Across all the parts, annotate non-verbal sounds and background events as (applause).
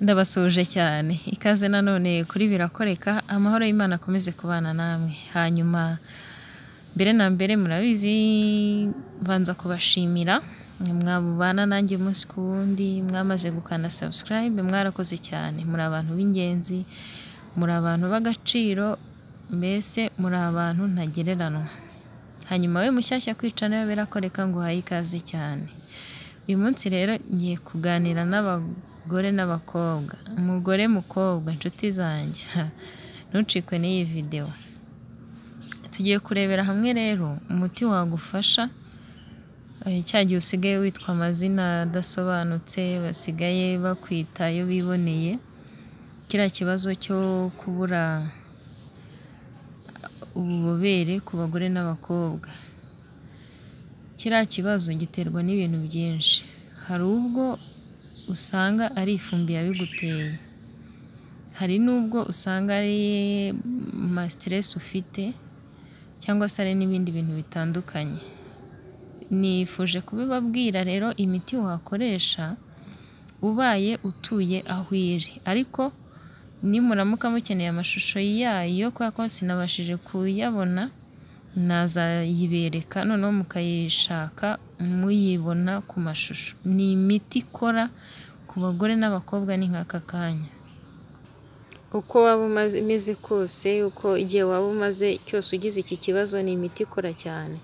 Ndabasuhuje cyane, ikaze nanone kuri birakoreka, amahoro y'Imana akomeze kubana namwe, hanyuma mbere na mbere murabizi mbanza kubashimira. Mwe mwabana nanjye umunsi ku wundi, mwamaze gukanda subscribe mwarakoze cyane, muri abantu b'ingenzi, muri abantu b'agaciro, mbese muri abantu ntagereranywa, hanyuma we mushyashya kwica nawe birakoreka nguhaye ikaze cyane, uyu munsi rero ngiye kuganira n'abagore n'abakobwa, umugore mukobwa inshuti zanjye. (laughs) Ntucikwe n'iyi videwo, tugiye kurebera hamwe rero umuti wagufasha cya gihe usigaye witwa amazina adasobanutse, basigaye bakwita ayo biboneye, kiriya kibazo cyo kubura ububobere ku bagore n'abakobwa, kiriya kibazo giterwa n'ibintu byinshi, hari ubwo usanga ari ifumbi yabiguteye, hari n'ubwo usanga ari amasiteresi ufite cyangwa se hari n'ibindi bintu bitandukanye, nifuje kubibabwira rero imiti wakoresha ubaye utuye aho iri, ariko nimuramuka mukeneye amashusho yayo kubera ko sinabashije kuyabona, nazayibereka noneho mukayishaka muyibona ku mashusho, ni imiti ikora ku bagore n'abakobwa ni nk'aka kanya, uko waba umeze kose, uko igihe waba umaze cyose ugize iki kibazo ni imiti ikora cyane,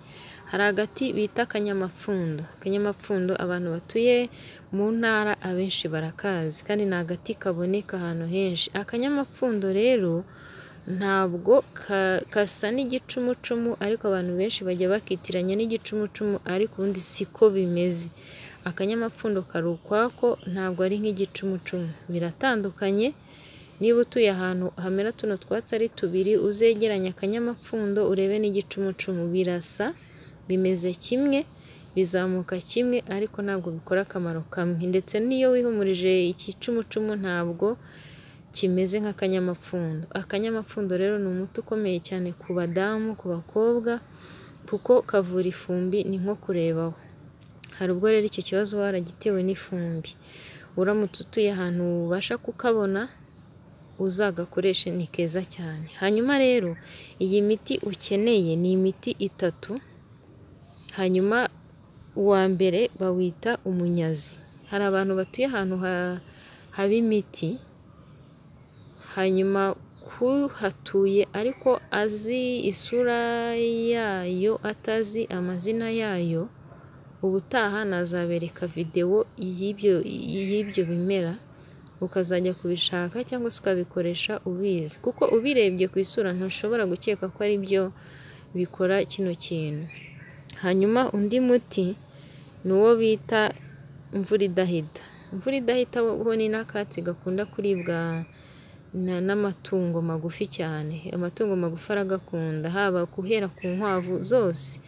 hari agati bita akanyamapfundo, akanyamapfundo abantu batuye mu ntara abenshi barakazi kandi ni agati kaboneka ahantu henshi, akanyamapfundo rero ntabwo gasa n'igicumucumu ariko abantu benshi bajya bakitiranya n'igicumucumu ariko ubundi siko bimeze, akanyamapfundo kari ukwako ntabwo ari nk'igicumucumu, biratandukanye, niba utuye ahantu hamera tuno twatsi ari tubiri uzegeranye akanyamapfundo urebe n'igicumucumu, birasa, bimeze kimwe, bizamuka kimwe ariko ntabwo bikora akamaro kamwe. Ndetse n'iyo wihumurije igicumucumu ntabwo kimeze nk'akanyamapfundo, akanyamapfundo rero ni umuti ukomeye cyane ku badamu, ku bakobwa kuko kavura ifumbi ni nko kurebaho, hari ubwo rero icyo kibazo uba waragitewe n'ifumbi, uramutse utuye ahantu ubasha kukabona uzagakoreshe ni keza cyane, hanyuma rero iyi miti ukeneye ni imiti itatu, hanyuma uwa mbere bawita umunyazi, hari abantu batuye ahantu haba imiti, hanyuma kuhatuye ariko azi isura yayo atazi amazina yayo, ubutaha nazabereka videwo y'ibyo bimera, ukazajya kubishaka cyangwa se ukabikoresha ubizi. Kuko ubirebye ku isura ntushobora gukeka ko ari byo bikora kino kintu, hanyuma undi muti ni uwo bita imvura idahita, imvura idahita ho ni n'akatsi gakunda kuribwa n'amatungo magufi cyane, amatungo magufi aragakunda haba guhera ku nkwavu zose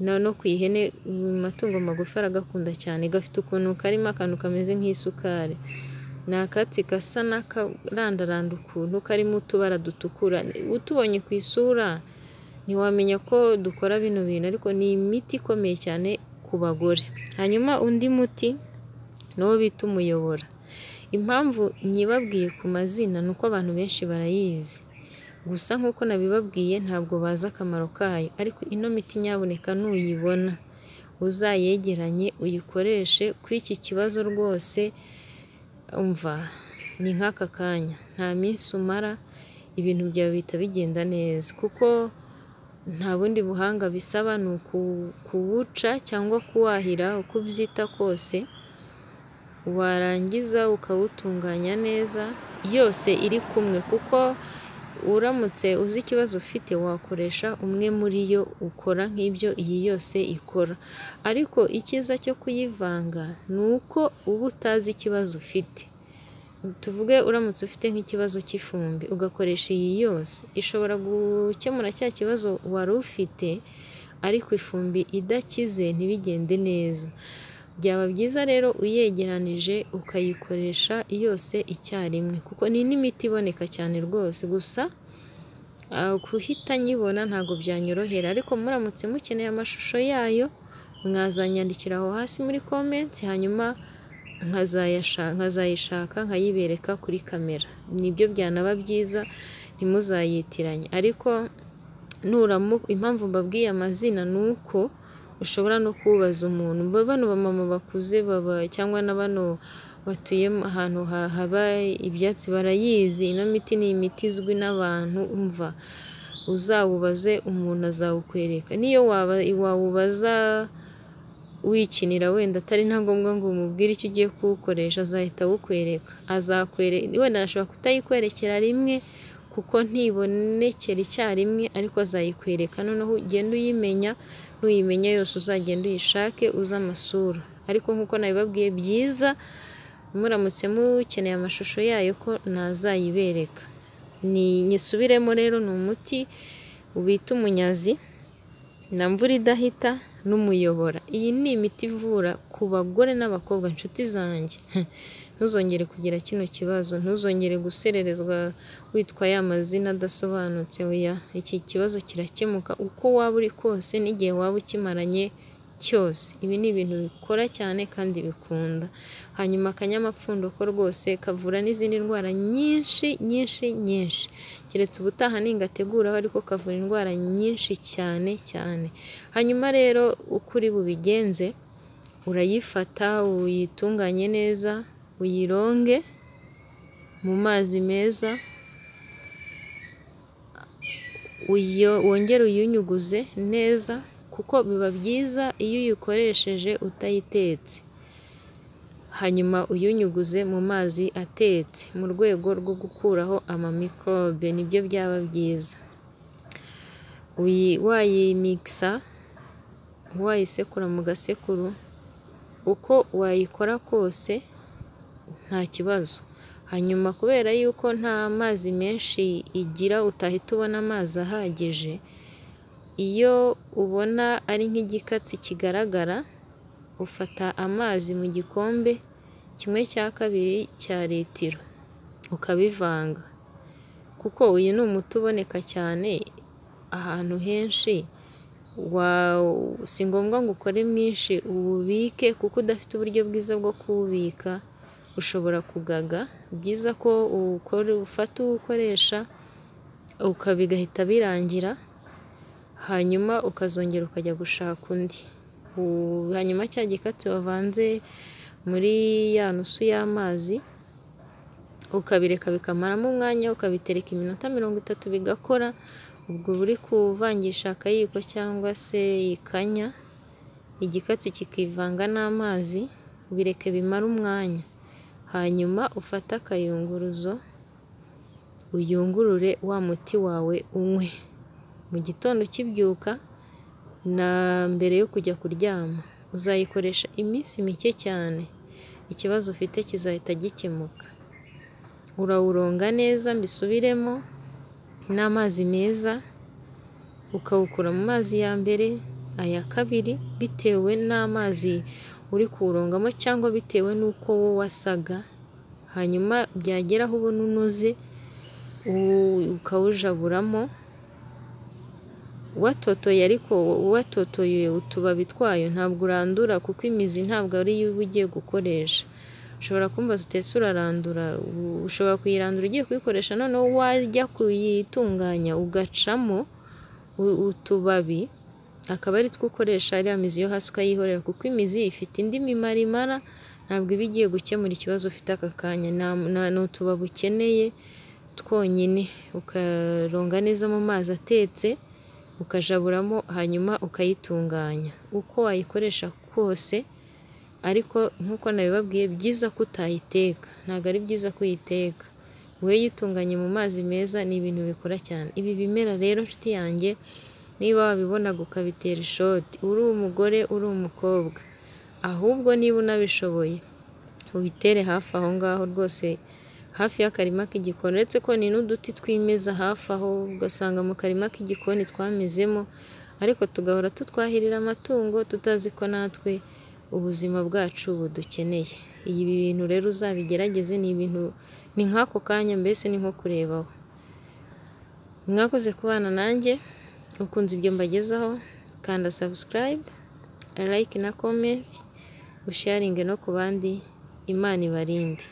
no ku ihene, amatungo magufi aragakunda cyane, gafite ukuntu karimo akantu kameze nk'isukari, ni akatsi gasa n'akarandaranda ukuntu karimo utubara dutukura, utubonye ku isura ntiwamenya ko dukora bino bintu ariko ni imiti ikomeye cyane ku bagore, hanyuma undi muti ni uwo bita umuyobora, impamvu nyibabwiye ku mazina ni uko abantu benshi barayizi, gusa nk'uko nabibabwiye ntabwo bazi akamaro kayo. Ariko ino miti nyabuneka nuyibona. Uzayegeranye uyikoreshe kuri iki kibazo rwose umva ni nk'aka kanya, nta minsi umara ibintu byawe bihita bigenda neza. Kuko nta bundi buhanga bisaba ni ukuwuca cyangwa kuwahira uko ubyita kose, warangiza ukawutunganya neza yose iri kumwe kuko uramutse uzi ikibazo ufite wakoresha umwe muri yo ukora nk'ibyo iyi yose ikora, ariko icyiza cyo kuyivanga ni uko uba utazi ikibazo ufite, tuvuge uramutse ufite nk'ikibazo cy'ifumbi ugakoresha iyi yose, ishobora gukemura cya kibazo wari ufite ariko ifumbi idakize ntibigende neza, byaba byiza rero uyegeranije ukayikoresha yose icyarimwe kuko ni n'imiti iboneka cyane rwose, gusa guhita nyibona ntabwo byanyorohera. Ariko muramutse mukeneye amashusho yayo mwazanyandikira aho hasi muri komenti hanyuma nkazayishaka nkayibereka kuri kamera. Nibyo byanaba byiza ntimuzayitiranye. Ariko impamvu mbabwiye amazina ni uko ushobora no kubaza umuntu. Bano bamama bakuze baba cyangwa na bano batuye ahantu haba ibyatsi barayizi ino miti ni imiti izwi n'abantu umva uzawubaze umuntu azawukwereka. Niyo wawubaza wikinira wenda atari na ngombwa ngo umubwire icyo ugiye kuwukoresha azahita awukwereka. Wenda ashobora kutayikwerekera rimwe kuko ntibonekera icyarimwe ariko azayikwereka. Noneho ugenda uyimenya nuyimenya yose uzagenda uyishake uze amasura. Ariko nk'uko nabibabwiye byiza muramutse mukeneye amashusho yayo ko nazayibereka. Ni nyisubiremo rero ni umuti bita umunyazi na mvura idahita n'umuyobora. Iyi ni imiti ivura ku bagore n'abakobwa inshuti zanjye. (laughs) ntuzongere kugira kino kibazo. Ntuzongere gusererezwa witwa ya mazina adasobanutse. Oya iki kibazo kirakemuka. Uko waba uri kose n'igihe waba ukimaranye cyose. Ibi ni ibintu bikora cyane kandi bikunda. Hanyuma akanyamapfundo ko rwose kavura n'izindi ndwara nyinshi nyinshi nyinshi. Keretse ubutaha ningateguraho ariko kavura indwara nyinshi cyane cyane. Hanyuma rero uko uri bubigenze urayifata uyitunganye neza uyironge mu mazi meza wongere uyunyuguze neza kuko biba byiza iyo uyikoresheje utayitetse. Hanyuma uyunyuguze mu mazi atetse mu rwego rwo gukuraho amamikorobe ni byo byaba byiza. Wayimikisa wayisekura mu gasekuru uko wayikora kose nta kibazo. Hanyuma kubera yuko nta mazi menshi igira utahita ubona amazi ahagije iyo ubona ari nk'igikatsi kigaragara ufata amazi mu gikombe kimwe cya kabiri cya litiro ukabivanga. Kuko uyu ni umuti uboneka cyane ahantu henshi si ngombwa ngo ukore mwinshi uwubike kuko udafite uburyo bwiza bwo kuwubika ushobora kugaga. Byiza ko ufata uwo ukoresha bigahita birangira hanyuma ukazongera ukajya gushaka undi. Hanyuma cya gikatsi wavanze muri ya nusu y'amazi ukabireka bikamaramo umwanya ukabitereka iminota mirongo itatu bigakora ubwo uri kuvangisha akayiko cyangwa se ikanya igikatsi kikivanga n'amazi bireke bimara umwanya. Hanyuma ufate akayunguruzo uyungurure wa muti wawe unywe. Mu gitondo ukibyuka na mbere yo kujya kuryama uzayikoresha iminsi mike cyane. Ikibazo ufite kizahita gikemuka. Urawuronga neza mbisubiremo n'amazi meza ukawukura mu mazi ya mbere aya kabiri bitewe n'amazi uri kuwurongamo cyangwa bitewe n'uko wowe wasaga hanyuma byagera aho ubona unoze ukawujaburamo. Watotoye ariko watotoye utubabi twayo ntabwo urandura kuko imizi ntabwo ari yo uba ugiye gukoresha. Ushobora kumbaza utese urarandura? Ushobora kuyirandura ugiye kuyikoresha noneho wajya kuyitunganya ugacamo utubabi. Akaba ari two ukoresha ariya mizi yo hasi ukayihorera kuko imizi ifite indi mimaro imara ntabwo iba igiye gukemura ikibazo ufite aka kanya ni utubabi twonyine. Ukaronga neza mu mazi atetse ukajaburamo hanyuma ukayitunganya. Uko wayikoresha kose ariko nk'uko nabibabwiye byiza ko utayiteka ntabwo ari byiza ko uyiteka wowe yitunganye mu mazi meza ni ibintu bikora cyane. Ibi bimera rero nshuti yanjye niba wabibonaga ukabitera ishoti uri umugore uri umukobwa. Ahubwo niba unabishoboye ubitere hafi aho ngaho rwose hafi y'akarima k'igikoni. Uretse ko ni n'uduti twimeza hafi aho ugasanga mu karima k'igikoni twamezemo ariko tugahora tutwahirira amatungo tutazi ko natwe ubuzima bwacu budukeneye. Ibi bintu rero uzabigerageze ni ibintu ni nk'ako kanya mbese ni nko kurebaho mwakoze kubana nanjye ukunze ibyo mbagezaho kanda sabusikarayibe like na komenti usharinge no ku bandi Imana ibarinde.